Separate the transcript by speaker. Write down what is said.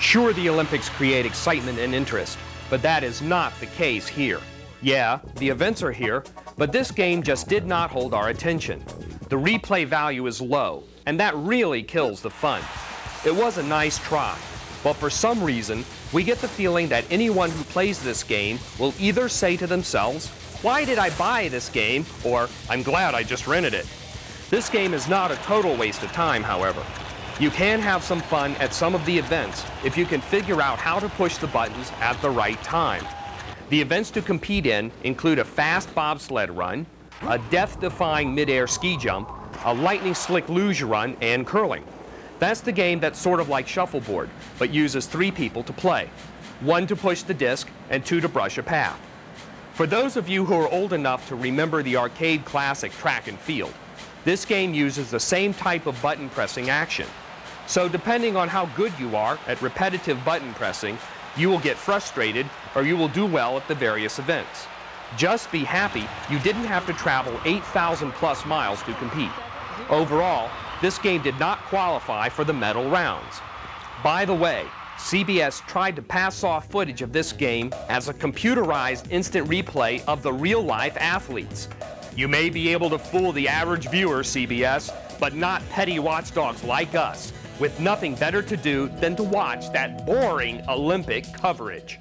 Speaker 1: Sure, the Olympics create excitement and interest, but that is not the case here. Yeah, the events are here, but this game just did not hold our attention. The replay value is low, and that really kills the fun. It was a nice try, but for some reason, we get the feeling that anyone who plays this game will either say to themselves, why did I buy this game? Or, I'm glad I just rented it. This game is not a total waste of time, however. You can have some fun at some of the events if you can figure out how to push the buttons at the right time. The events to compete in include a fast bobsled run, a death-defying midair ski jump, a lightning slick luge run, and curling. That's the game that's sort of like shuffleboard, but uses three people to play. One to push the disc and two to brush a path. For those of you who are old enough to remember the arcade classic track and field, this game uses the same type of button pressing action. So depending on how good you are at repetitive button pressing, you will get frustrated or you will do well at the various events. Just be happy you didn't have to travel 8,000 plus miles to compete. Overall, this game did not qualify for the medal rounds. By the way, CBS tried to pass off footage of this game as a computerized instant replay of the real-life athletes. You may be able to fool the average viewer, CBS, but not petty watchdogs like us with nothing better to do than to watch that boring Olympic coverage.